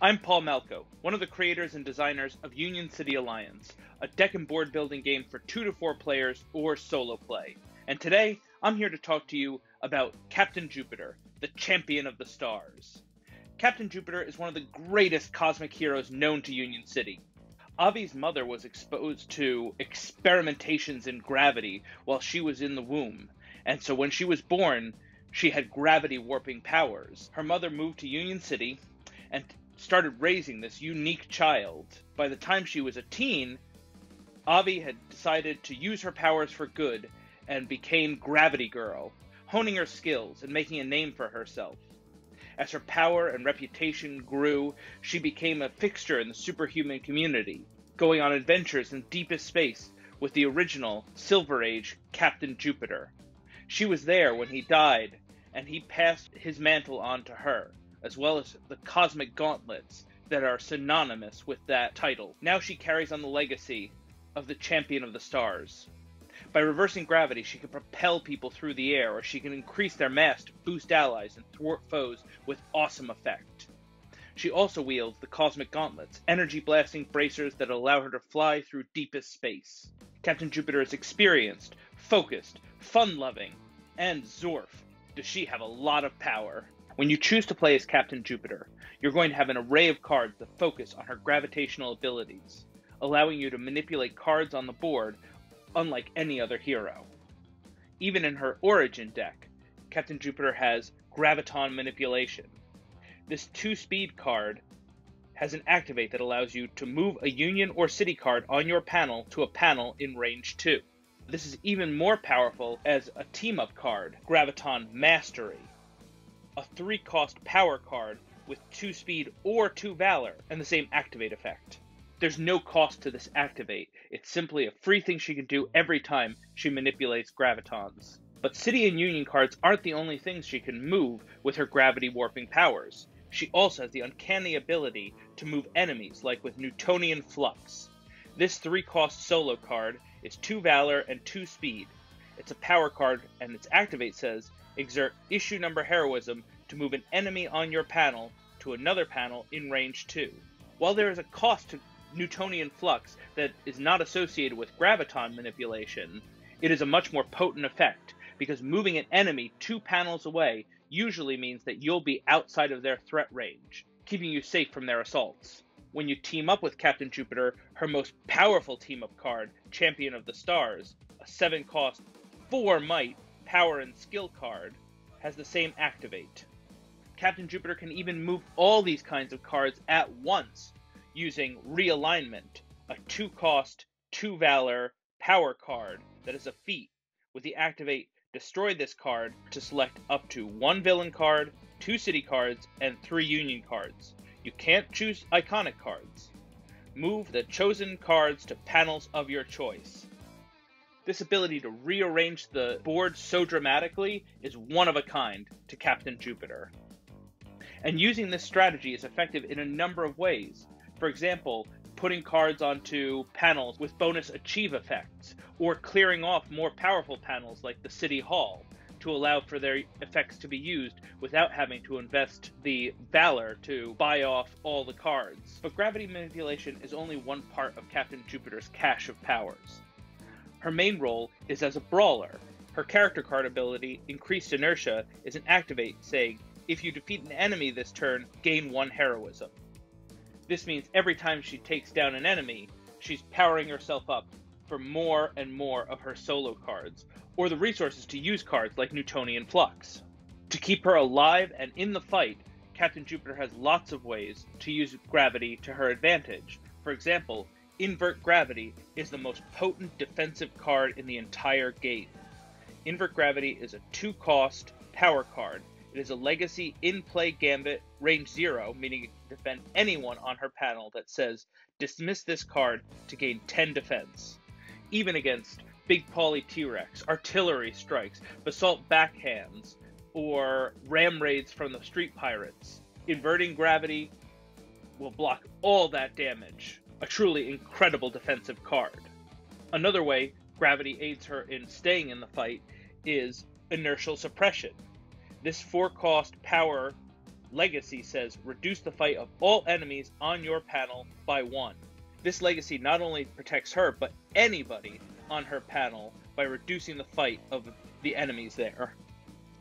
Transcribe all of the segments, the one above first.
I'm Paul Malchow, one of the creators and designers of Union City Alliance, a deck and board building game for two to four players or solo play. And today, I'm here to talk to you about Captain Jupiter, the champion of the stars. Captain Jupiter is one of the greatest cosmic heroes known to Union City. Avi's mother was exposed to experimentations in gravity while she was in the womb, and so when she was born, she had gravity warping powers. Her mother moved to Union City and started raising this unique child. By the time she was a teen, Avi had decided to use her powers for good and became Gravity Girl, honing her skills and making a name for herself. As her power and reputation grew, she became a fixture in the superhuman community, going on adventures in deepest space with the original Silver Age Captain Jupiter. She was there when he died, and he passed his mantle on to her, as well as the cosmic gauntlets that are synonymous with that title. Now she carries on the legacy of the Champion of the Stars. By reversing gravity, she can propel people through the air, or she can increase their mass to boost allies and thwart foes with awesome effect. She also wields the Cosmic Gauntlets, energy blasting bracers that allow her to fly through deepest space. Captain Jupiter is experienced, focused, fun loving, and Zorf, does she have a lot of power. When you choose to play as Captain Jupiter, you're going to have an array of cards that focus on her gravitational abilities, allowing you to manipulate cards on the board unlike any other hero. Even in her origin deck, Captain Jupiter has Graviton Manipulation. This 2 speed card has an activate that allows you to move a Union or City card on your panel to a panel in range 2. This is even more powerful as a team up card, Graviton Mastery, a 3 cost power card with 2 speed or 2 valor, and the same activate effect. There's no cost to this activate. It's simply a free thing she can do every time she manipulates gravitons. But City and Union cards aren't the only things she can move with her gravity warping powers. She also has the uncanny ability to move enemies, like with Newtonian Flux. This 3 cost solo card is 2 Valor and 2 Speed. It's a power card, and its activate says exert issue number heroism to move an enemy on your panel to another panel in range 2. While there is a cost to Newtonian flux that is not associated with graviton manipulation, it is a much more potent effect because moving an enemy two panels away usually means that you'll be outside of their threat range, keeping you safe from their assaults. When you team up with Captain Jupiter, her most powerful team up card, Champion of the Stars, a 7 cost, 4 might, power and skill card, has the same activate. Captain Jupiter can even move all these kinds of cards at once using Realignment, a two cost, two valor power card that is a feat. With the activate, destroy this card to select up to one villain card, two city cards, and three union cards. You can't choose iconic cards. Move the chosen cards to panels of your choice. This ability to rearrange the board so dramatically is one of a kind to Captain Jupiter. And using this strategy is effective in a number of ways. For example, putting cards onto panels with bonus achieve effects, or clearing off more powerful panels like the City Hall to allow for their effects to be used without having to invest the valor to buy off all the cards. But gravity manipulation is only one part of Captain Jupiter's cache of powers. Her main role is as a brawler. Her character card ability, Increased Inertia, is an activate saying, if you defeat an enemy this turn, gain one heroism. This means every time she takes down an enemy, she's powering herself up for more and more of her solo cards, or the resources to use cards like Newtonian Flux. To keep her alive and in the fight, Captain Jupiter has lots of ways to use gravity to her advantage. For example, Invert Gravity is the most potent defensive card in the entire game. Invert Gravity is a two cost power card it is a legacy in play gambit, range 0, meaning it can defend anyone on her panel that says dismiss this card to gain 10 defense. Even against Big Paulie T Rex, artillery strikes, basalt backhands, or ram raids from the Street Pirates. Inverting gravity will block all that damage. A truly incredible defensive card. Another way gravity aids her in staying in the fight is inertial suppression. This four cost power legacy says reduce the fight of all enemies on your panel by one. This legacy not only protects her, but anybody on her panel by reducing the fight of the enemies there.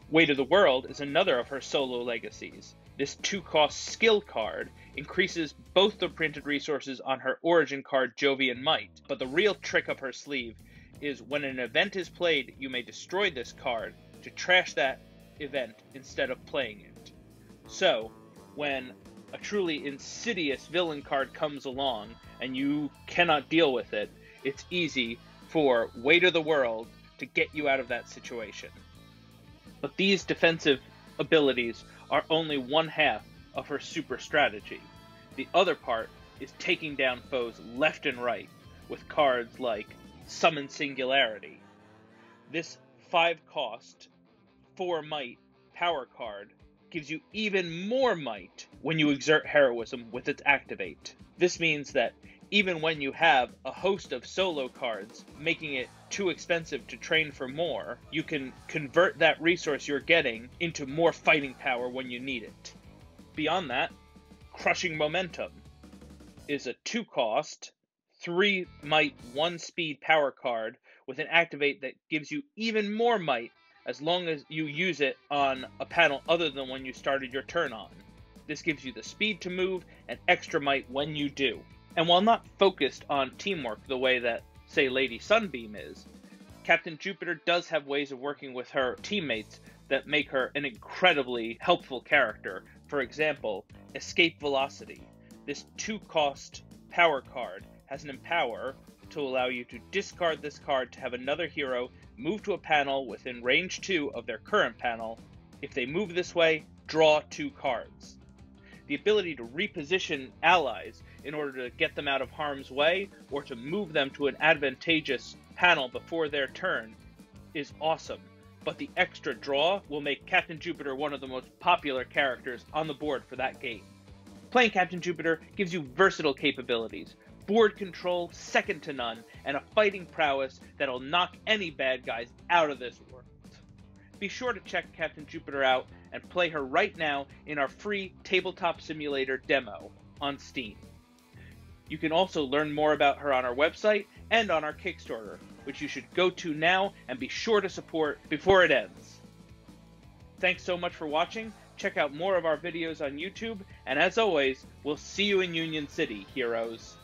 Weight of the World is another of her solo legacies. This 2 cost skill card increases both the printed resources on her origin card Jovian Might, but the real trick up her sleeve is when an event is played, you may destroy this card to trash that event instead of playing it. So, when a truly insidious villain card comes along and you cannot deal with it, it's easy for Weight of the World to get you out of that situation. But these defensive abilities are only one half of her super strategy. The other part is taking down foes left and right with cards like Summon Singularity. This 5 cost, 4 might power card gives you even more might when you exert heroism with its activate. This means that even when you have a host of solo cards, making it too expensive to train for more, you can convert that resource you're getting into more fighting power when you need it. Beyond that, Crushing Momentum is a two cost, three might, one speed power card with an activate that gives you even more might as long as you use it on a panel other than when you started your turn on. This gives you the speed to move and extra might when you do. And while not focused on teamwork the way that, say, Lady Sunbeam is, Captain Jupiter does have ways of working with her teammates that make her an incredibly helpful character. For example, Escape Velocity. This two cost power card has an empower to allow you to discard this card to have another hero move to a panel within range 2 of their current panel. If they move this way, draw two cards. The ability to reposition allies in order to get them out of harm's way or to move them to an advantageous panel before their turn is awesome. But the extra draw will make Captain Jupiter one of the most popular characters on the board for that game. Playing Captain Jupiter gives you versatile capabilities, board control second to none, and a fighting prowess that'll knock any bad guys out of this world. Be sure to check Captain Jupiter out and play her right now in our free tabletop simulator demo on Steam. You can also learn more about her on our website and on our Kickstarter, which you should go to now and be sure to support before it ends. Thanks so much for watching. Check out more of our videos on YouTube, and as always, we'll see you in Union City, heroes.